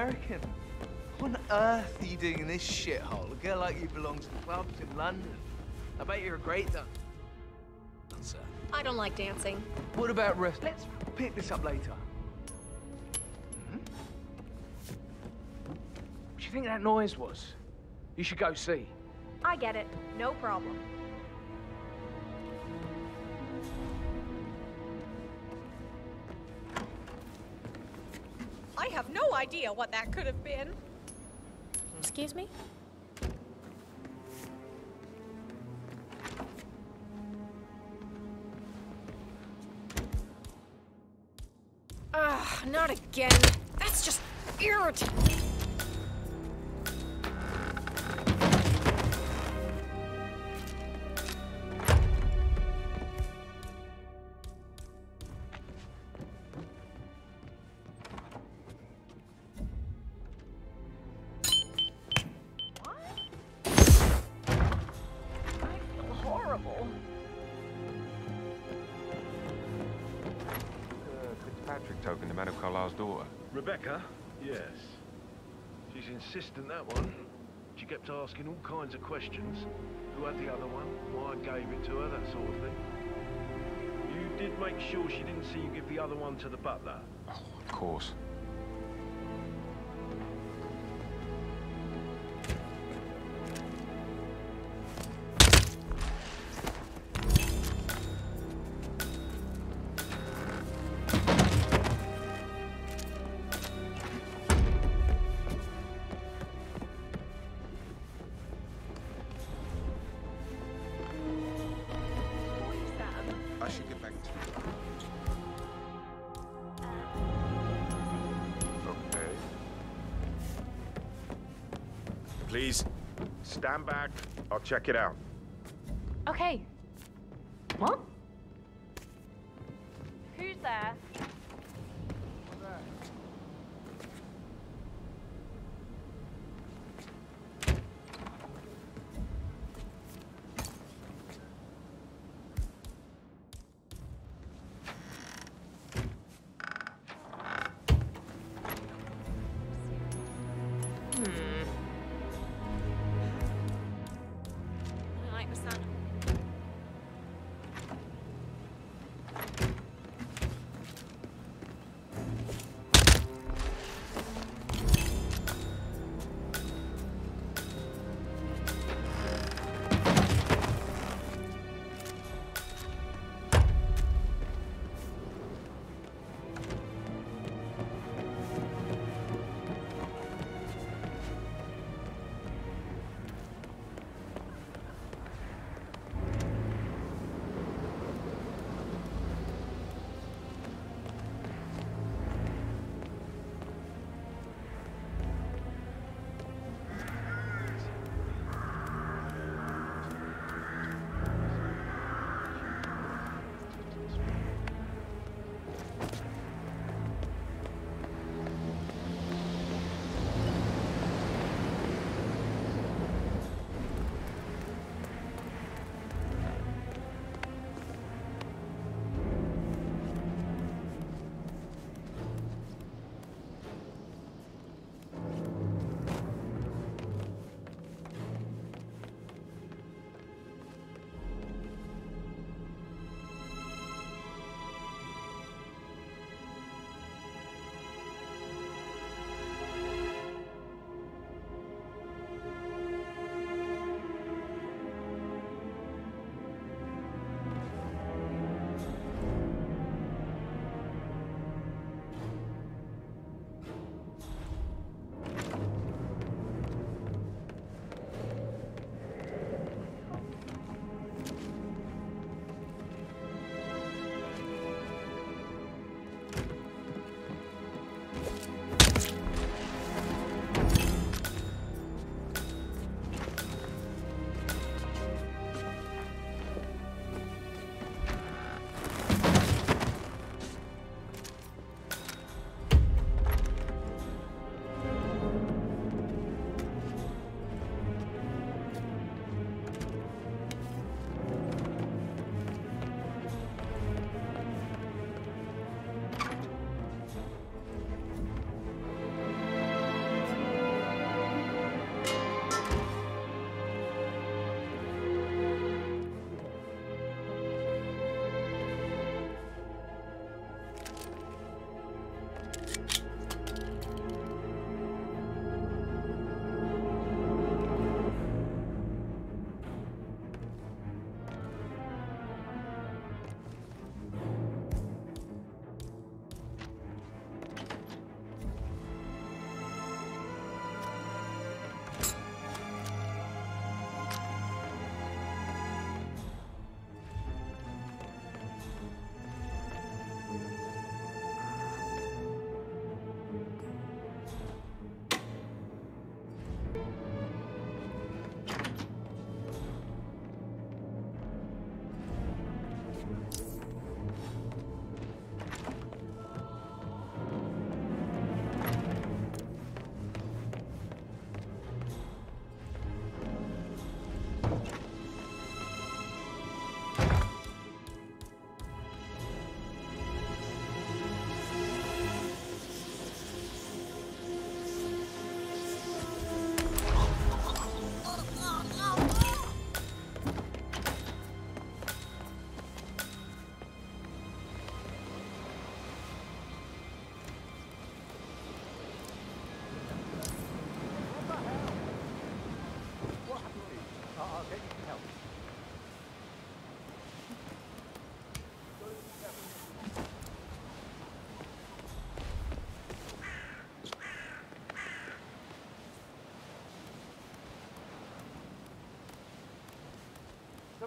American. What on earth are you doing in this shithole? A girl like you belongs to clubs in London. I bet you're a great dancer. I don't like dancing. What about rest? Let's pick this up later. Hmm? What do you think that noise was? You should go see. I get it. No problem. Have no idea what that could have been. Excuse me? Ugh, not again. That's just irritating. Fitzpatrick token to Madame Carlisle's daughter. Rebecca? Yes. She's insistent, that one. She kept asking all kinds of questions. Who had the other one? Why I gave it to her, that sort of thing. You did make sure she didn't see you give the other one to the butler. Oh, of course. Please, stand back. I'll check it out. Okay. What? Who's there?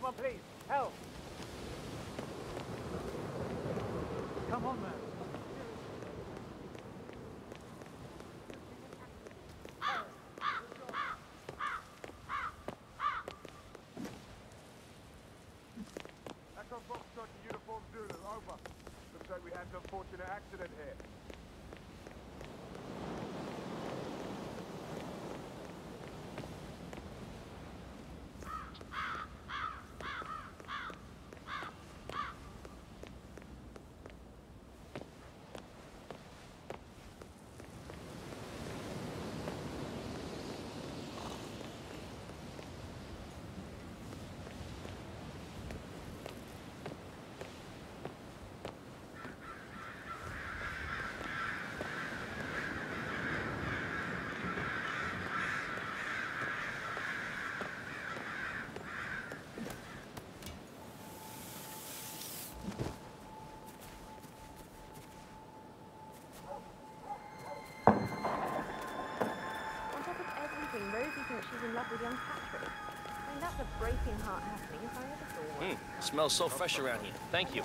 Someone please, help! Come on, man. Echo Foxtrot to Uniform Zulu, over. Looks like we had an unfortunate accident here. She's in love with young Patrick. I mean, that's a breaking heart happening if I ever saw one. Hmm. Smells so fresh around here. Thank you.